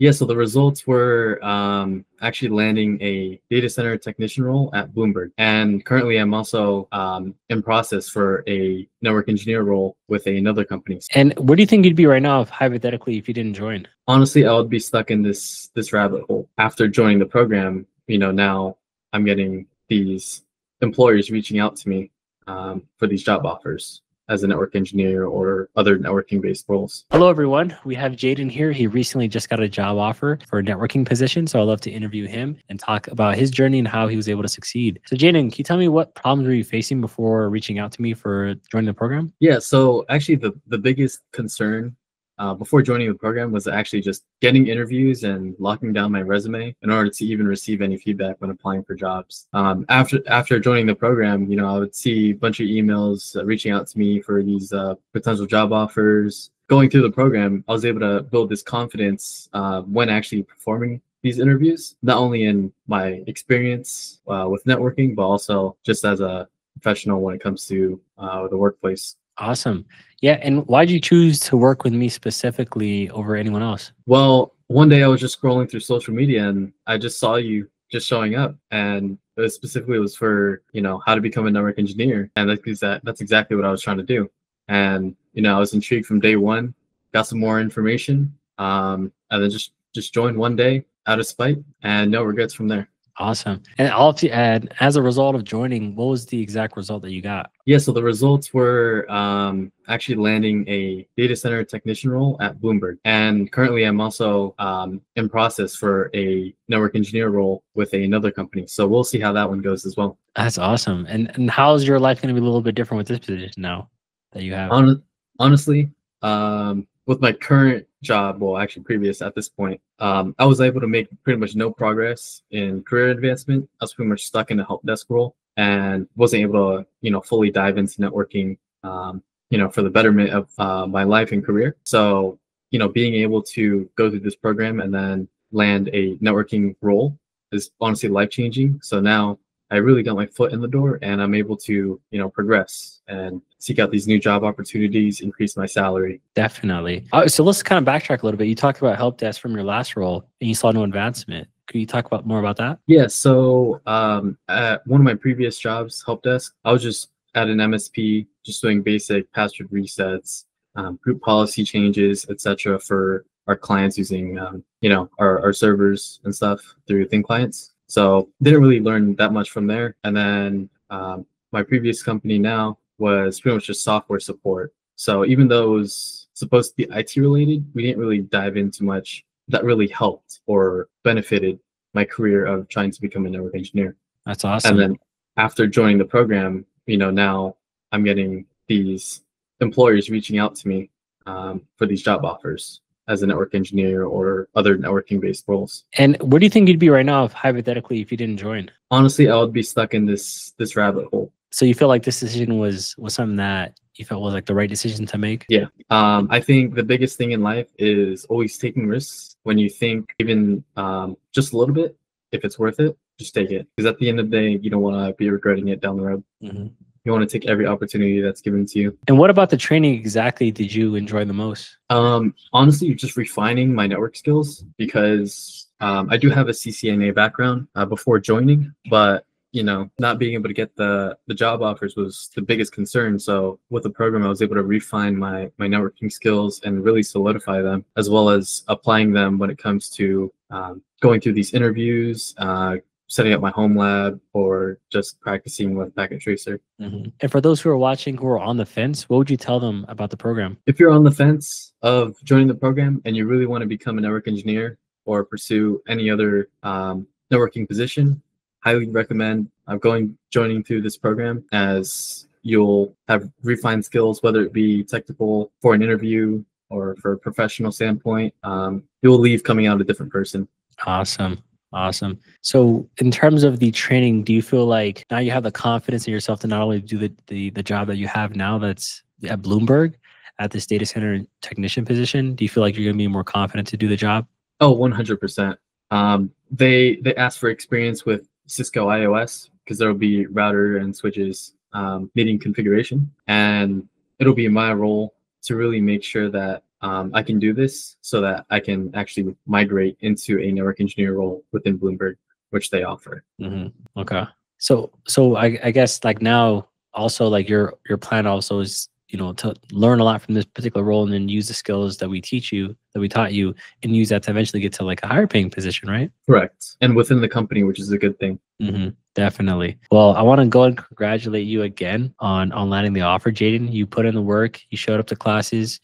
Yeah, so the results were um, actually landing a data center technician role at Bloomberg. And currently, I'm also um, in process for a network engineer role with another company. And where do you think you'd be right now, if hypothetically, if you didn't join? Honestly, I would be stuck in this this rabbit hole. After joining the program, you know, now I'm getting these employers reaching out to me um, for these job offers as a network engineer or other networking based roles. Hello, everyone. We have Jaiden here. He recently just got a job offer for a networking position. So I'd love to interview him and talk about his journey and how he was able to succeed. So, Jaiden, can you tell me what problems were you facing before reaching out to me for joining the program? Yeah. So, actually, the, the biggest concern uh, before joining the program was actually just getting interviews and locking down my resume in order to even receive any feedback when applying for jobs. Um, after after joining the program, you know, I would see a bunch of emails uh, reaching out to me for these uh, potential job offers. Going through the program, I was able to build this confidence uh, when actually performing these interviews, not only in my experience uh, with networking, but also just as a professional when it comes to uh, the workplace. Awesome. Yeah. And why did you choose to work with me specifically over anyone else? Well, one day I was just scrolling through social media and I just saw you just showing up and it specifically was for you know how to become a network engineer and that's that that's exactly what i was trying to do and you know i was intrigued from day one got some more information um, and then just just joined one day out of spite and no regrets from there Awesome. And I'll to add, as a result of joining, what was the exact result that you got? Yeah, so the results were um, actually landing a data center technician role at Bloomberg. And currently, I'm also um, in process for a network engineer role with another company. So we'll see how that one goes as well. That's awesome. And and how's your life going to be a little bit different with this position now that you have? Hon- honestly, um, with my current job, well, actually previous at this point, um, I was able to make pretty much no progress in career advancement. I was pretty much stuck in a help desk role and wasn't able to, you know, fully dive into networking, um, you know, for the betterment of uh, my life and career. So, you know, being able to go through this program and then land a networking role is honestly life changing. So now I really got my foot in the door and I'm able to, you know, progress and seek out these new job opportunities, increase my salary. Definitely. Uh, so let's kind of backtrack a little bit. You talked about help desk from your last role and you saw no advancement. Could you talk about more about that? Yeah. So um, at one of my previous jobs, help desk, I was just at an MSP, just doing basic password resets, um, group policy changes, etc., for our clients using, um, you know, our, our servers and stuff through Thin clients. So didn't really learn that much from there. And then um, my previous company now was pretty much just software support. So even though it was supposed to be IT related, we didn't really dive into much that really helped or benefited my career of trying to become a network engineer. That's awesome. And then after joining the program, you know, now I'm getting these employers reaching out to me um, for these job offers as a network engineer or other networking based roles. And where do you think you'd be right now if hypothetically if you didn't join? Honestly, I would be stuck in this this rabbit hole. So you feel like this decision was was something that you felt was like the right decision to make? Yeah. Um, I think the biggest thing in life is always taking risks. When you think even um, just a little bit, if it's worth it, just take it. Because at the end of the day, you don't want to be regretting it down the road. Mm-hmm you want to take every opportunity that's given to you. And what about the training exactly did you enjoy the most? Um, honestly, just refining my network skills because um, I do have a CCNA background uh, before joining, but you know, not being able to get the the job offers was the biggest concern. So with the program, I was able to refine my my networking skills and really solidify them, as well as applying them when it comes to um, going through these interviews, uh, setting up my home lab or just practicing with Packet Tracer. Mm-hmm. And for those who are watching who are on the fence, what would you tell them about the program? If you're on the fence of joining the program and you really want to become a network engineer or pursue any other um, networking position, highly recommend uh, going joining through this program as you'll have refined skills, whether it be technical for an interview or for a professional standpoint. Um, you'll leave coming out a different person. Awesome. Awesome. So, in terms of the training, do you feel like now you have the confidence in yourself to not only do the the, the job that you have now that's at Bloomberg at this data center technician position? Do you feel like you're going to be more confident to do the job? Oh, 100%. Um, they they ask for experience with Cisco IOS because there will be router and switches um, needing configuration, and it'll be my role to really make sure that um, I can do this so that I can actually migrate into a network engineer role within Bloomberg, which they offer. hmm Okay. So so I, I guess like now also like your your plan also is you know to learn a lot from this particular role and then use the skills that we teach you that we taught you and use that to eventually get to like a higher paying position, right? Correct. And within the company, which is a good thing. hmm Definitely. Well, I want to go and congratulate you again on on landing the offer, Jaiden. You put in the work. You showed up to classes.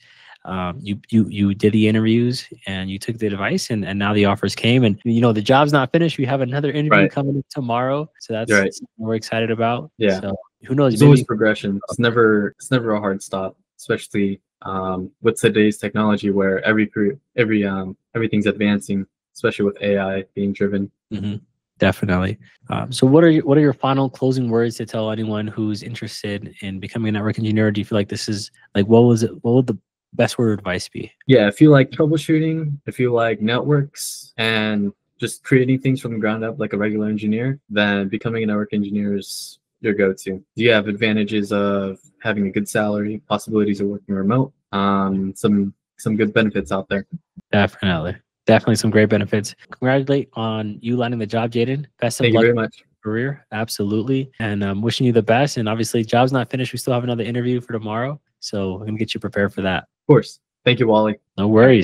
Um, you you you did the interviews and you took the advice, and and now the offers came. And you know the job's not finished. We have another interview Right. coming tomorrow, so that's Right. something we're excited about. Yeah. So who knows? Always Maybe, progression. It's never it's never a hard stop, especially um, with today's technology where every every um, everything's advancing, especially with AI being driven. Mhm. Definitely. Um, so, what are your, what are your final closing words to tell anyone who's interested in becoming a network engineer? Do you feel like this is like what was it? What would the best word of advice be? Yeah, if you like troubleshooting, if you like networks and just creating things from the ground up like a regular engineer, then becoming a network engineer is your go-to. Do you have advantages of having a good salary, possibilities of working remote, um, some some good benefits out there. Definitely. Definitely some great benefits. Congratulate on you landing the job, Jaiden. Best of Thank you luck very much. career. Absolutely. And I'm um, wishing you the best. And obviously, job's not finished. We still have another interview for tomorrow. So I'm going to get you prepared for that. Of course. Thank you, Wali. No worries.